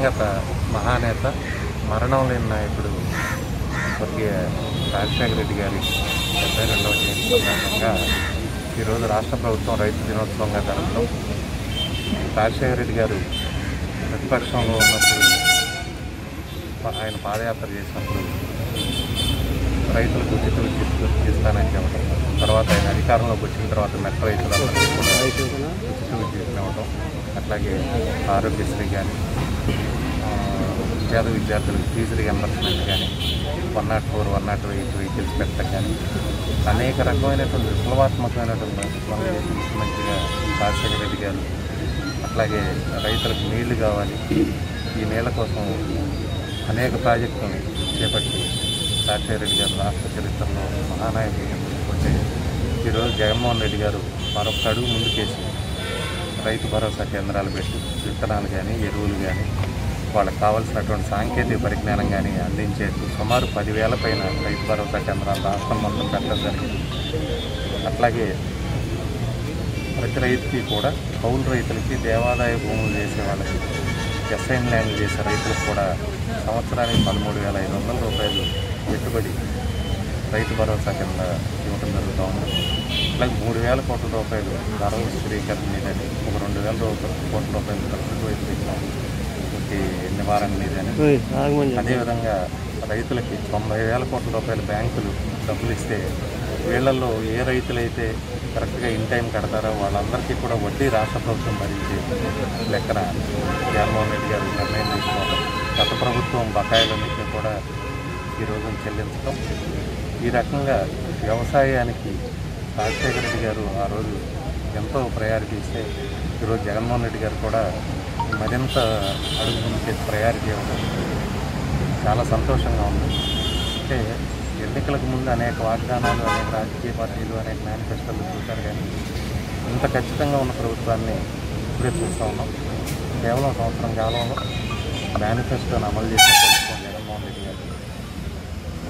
దివంగత మహానేత మరణం లేని నాయకుడు స్వర్గీయ రాజశేఖర రెడ్డి గారి డెబ్బై రెండవ జయంతి సందర్భంగా ఈరోజు రాష్ట్ర ప్రభుత్వం రైతు దినోత్సవంగా జరపడం రాజశేఖర రెడ్డి గారు ప్రతిపక్షంలో ఉన్నప్పుడు ఆయన పాదయాత్ర చేసినప్పుడు రైతులకు ఉచిత విద్యుత్ ఇస్తానని చెప్పడం తర్వాత ఆయన అధికారంలోకి వచ్చిన తర్వాత మెట్ట రైతులందరికీ కూడా ఉచిత విద్యుత్ ఇవ్వడం అట్లాగే ఆరోగ్యశ్రీ కానీ పేద విద్యార్థులకు ఫీజు రియంబర్స్మెంట్ కానీ one nought four one nought eight vehicles పెట్టడం కానీ అనేక రకమైనటువంటి విప్లవాత్మకమైనటువంటి ముఖ్యమంత్రిగా రాజశేఖర రెడ్డి గారు అట్లాగే రైతులకు నీళ్ళు కావాలి. ఈ నీళ్ళ కోసం అనేక ప్రాజెక్టులను చేపట్టి రాజశేఖర రెడ్డి గారు రాష్ట్ర చరిత్రలో మహానాయకుడిగా ఉంటే ఈరోజు జగన్మోహన్ రెడ్డి గారు మరొక అడుగు ముందుకేసి రైతు భరోసా కేంద్రాలు పెట్టి విత్తనాలు కానీ ఎరువులు కానీ వాళ్ళకి కావాల్సినటువంటి సాంకేతిక పరిజ్ఞానం కానీ అందించేట్టు సుమారు పదివేల పైన రైతు భరోసా కేంద్రాలు రాష్ట్రం మొత్తం పెట్టడం జరిగింది. అట్లాగే ప్రతి రైతుకి కూడా కౌలు రైతులకి దేవాదాయ భూములు చేసే వాళ్ళకి ఎస్ఐన్ ల్యాండ్ చేసే రైతులకు కూడా సంవత్సరానికి పదమూడు వేల ఐదు వందల రూపాయలు పెట్టుబడి రైతు భరోసా కింద ఇవ్వడం జరుగుతూ ఉంది. అలాగే మూడు వేల కోట్ల రూపాయలు ధరల స్థిరీకరణ మీదని ఒక రెండు వేల రూపాయల కోట్ల రూపాయలు ప్రకృతి వైద్యం నివారణ మీదని. అదేవిధంగా రైతులకి తొంభై వేల కోట్ల రూపాయల బ్యాంకులు డబ్బులు ఇస్తే వీళ్ళల్లో ఏ రైతులైతే కరెక్ట్గా ఇన్ టైం కడతారో వాళ్ళందరికీ కూడా వడ్డీ రాష్ట్ర ప్రభుత్వం భరించే లెక్కన జగన్మోహన్ రెడ్డి గారు నిర్ణయం తీసుకోవడం గత ప్రభుత్వం బకాయిలన్నింటినీ కూడా ఈ రోజున చెల్లించడం ఈ రకంగా వ్యవసాయానికి రాజశేఖర రెడ్డి గారు ఆ రోజు ఎంతో ప్రయారిటీ ఇస్తే ఈరోజు జగన్మోహన్ రెడ్డి గారు కూడా మరింత అడుగు ముందుకే ప్రయారిటీ ఇవ్వడం చాలా సంతోషంగా ఉంది. అంటే ఎన్నికలకు ముందు అనేక వాగ్దానాలు అనేక రాజకీయ పార్టీలు అనేక మేనిఫెస్టోలు చూశారు కానీ ఇంత ఖచ్చితంగా ఉన్న ప్రభుత్వాన్ని ఇప్పుడే చూస్తూ ఉన్నాం. కేవలం సంవత్సరం కాలంలో మేనిఫెస్టోని అమలు చేసి ప్రభుత్వం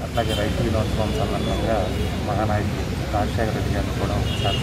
అట్లాగే రైతు దినోత్సవం సందర్భంగా మహానాయకుడు రాజశేఖర రెడ్డి గారిని కూడా ఒకసారి